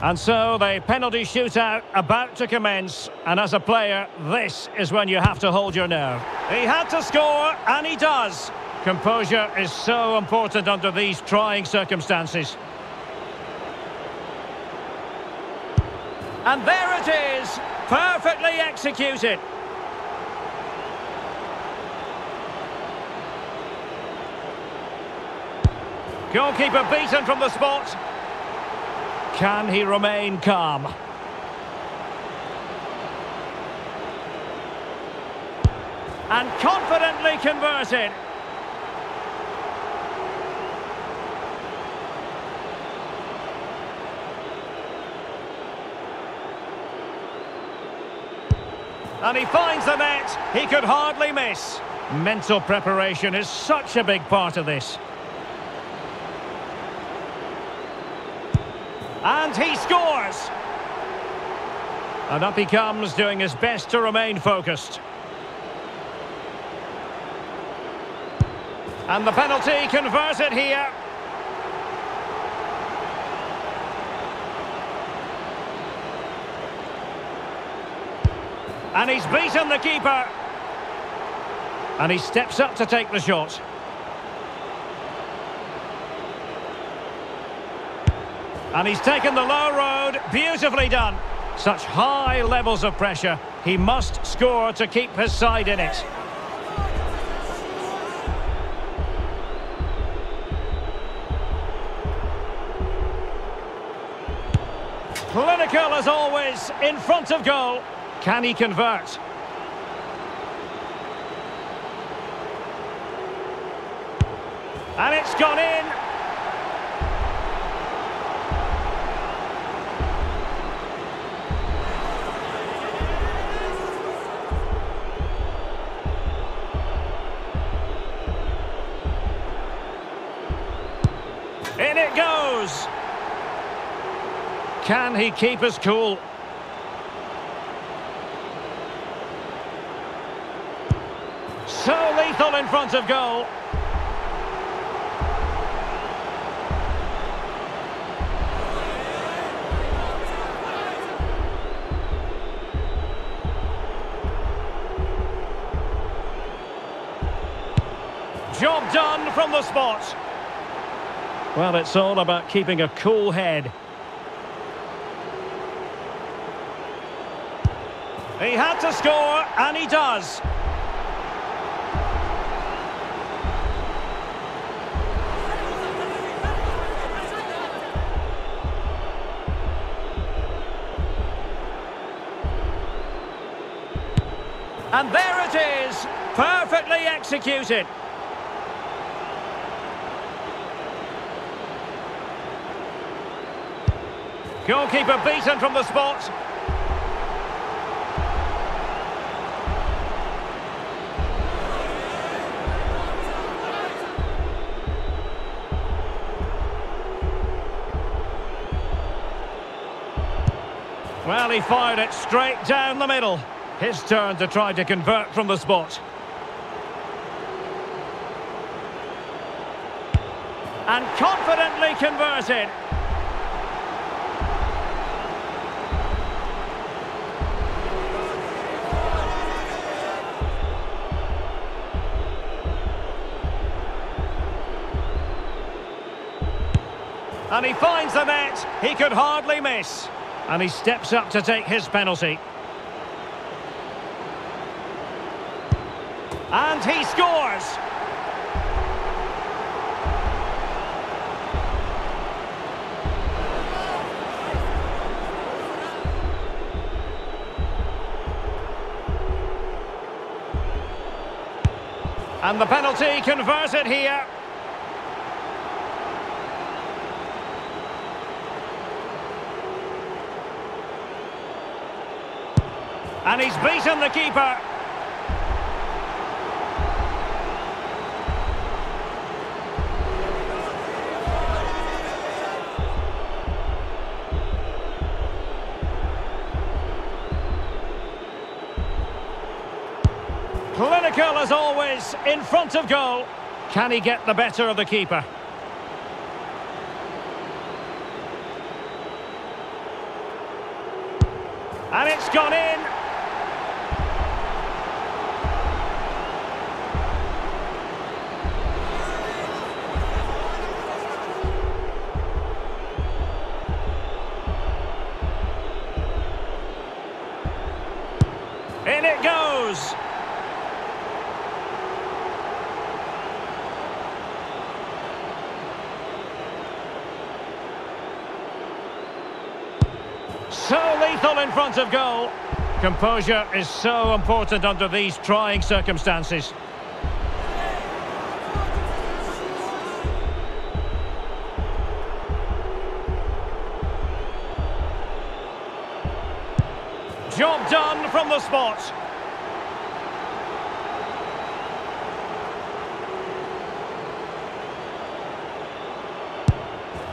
And so the penalty shootout about to commence. And as a player, this is when you have to hold your nerve. He had to score, and he does. Composure is so important under these trying circumstances. And there it is, perfectly executed. Goalkeeper beaten from the spot. Can he remain calm? And confidently converted. And he finds the net. He could hardly miss. Mental preparation is such a big part of this. And he scores! And up he comes, doing his best to remain focused. And the penalty converted here. And he's beaten the keeper. And he steps up to take the shot. And he's taken the low road. Beautifully done. Such high levels of pressure. He must score to keep his side in it. Clinical as always, in front of goal. Can he convert? And it's gone in. In it goes. Can he keep us cool? So lethal in front of goal. Job done from the spot. Well, it's all about keeping a cool head. He had to score, and he does. And there it is, perfectly executed. Goalkeeper beaten from the spot. Well, he fired it straight down the middle. His turn to try to convert from the spot. And confidently converted. And he finds the net. He could hardly miss. And he steps up to take his penalty. And he scores! And the penalty converted here. And he's beaten the keeper. Clinical as always, in front of goal. Can he get the better of the keeper? And it's gone in. So lethal in front of goal. Composure is so important under these trying circumstances. Job done from the spot.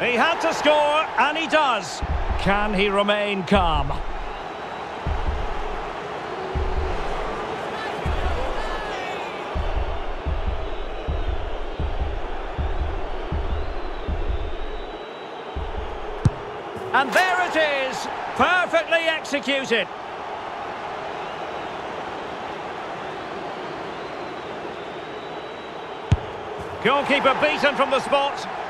He had to score, and he does. Can he remain calm? And there it is, perfectly executed. Goalkeeper beaten from the spot.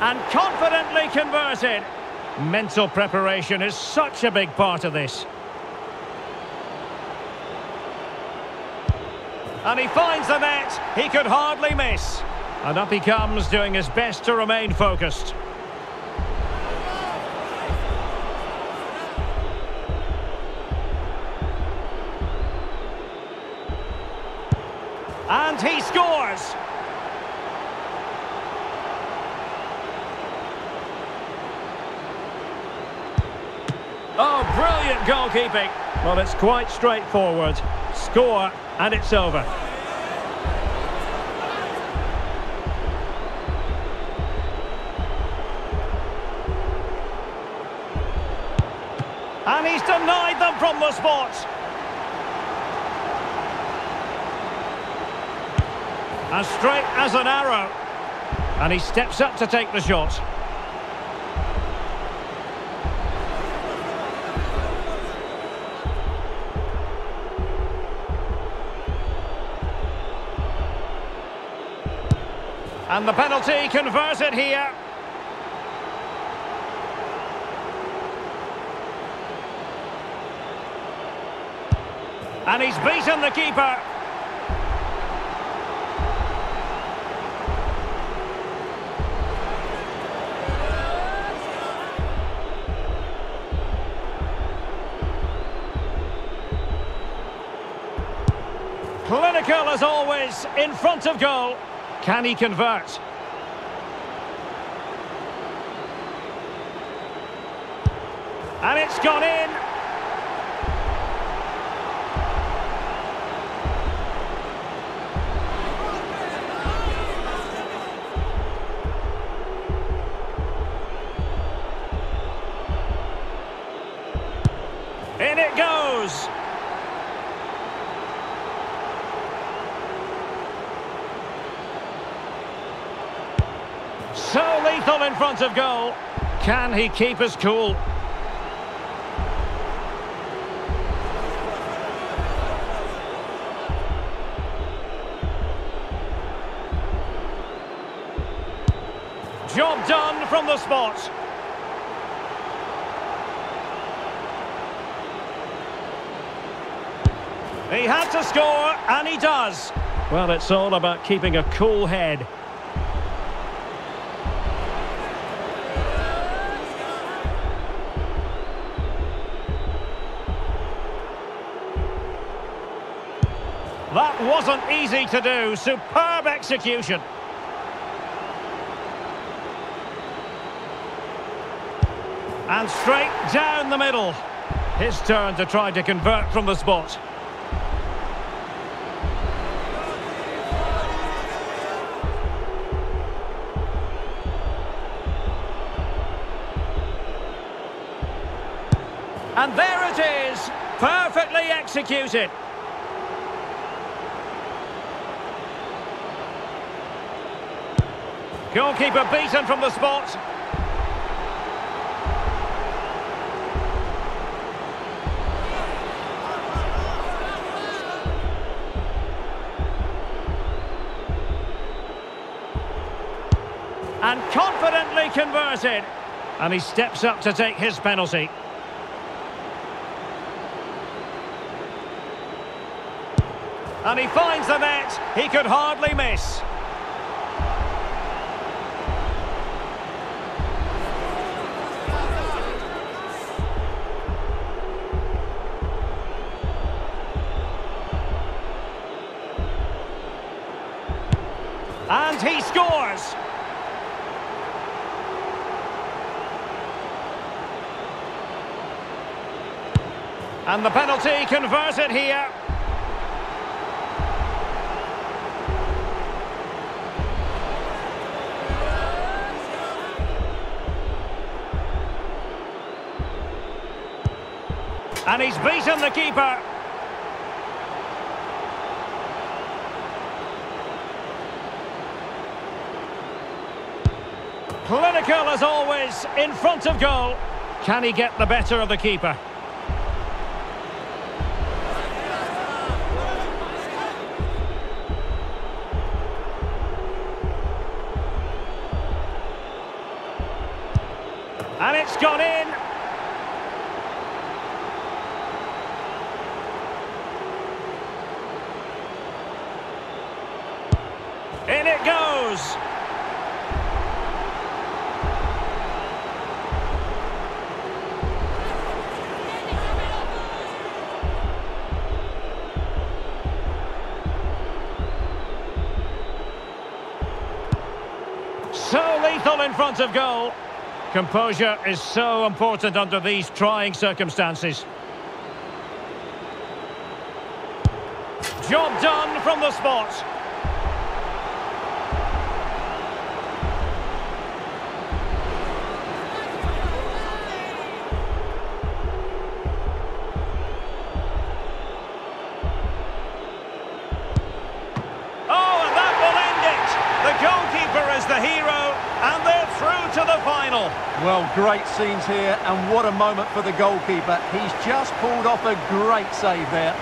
And confidently converted. Mental preparation is such a big part of this. And he finds the net. He could hardly miss. And up he comes, doing his best to remain focused. And he scores! Goalkeeping. Well, it's quite straightforward. Score, and it's over. And he's denied them from the spot. As straight as an arrow. And he steps up to take the shot. And the penalty converted here. And he's beaten the keeper. Clinical as always, in front of goal. Can he convert? And it's gone in. In it goes. Lethal in front of goal. Can he keep us cool? Job done from the spot. He had to score, and he does. Well, it's all about keeping a cool head. Wasn't easy to do. Superb execution. And straight down the middle. His turn to try to convert from the spot. And there it is. Perfectly executed. Goalkeeper beaten from the spot. And confidently converted. And he steps up to take his penalty. And he finds the net. He could hardly miss. And the penalty converted here. And he's beaten the keeper. Clinical as always, in front of goal. Can he get the better of the keeper? It's gone in. In it goes. So lethal in front of goal. Composure is so important under these trying circumstances. Job done from the spot. Well, great scenes here, and what a moment for the goalkeeper. He's just pulled off a great save there.